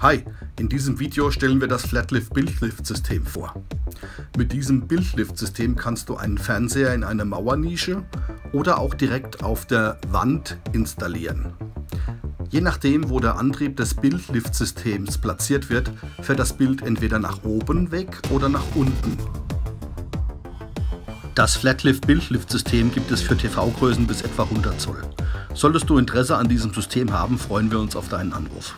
Hi, in diesem Video stellen wir das Flatlift Bildlift System vor. Mit diesem Bildlift System kannst du einen Fernseher in einer Mauernische oder auch direkt auf der Wand installieren. Je nachdem, wo der Antrieb des Bildlift-Systems platziert wird, fährt das Bild entweder nach oben weg oder nach unten. Das Flatlift Bildlift-System gibt es für TV-Größen bis etwa 100 Zoll. Solltest du Interesse an diesem System haben, freuen wir uns auf deinen Anruf.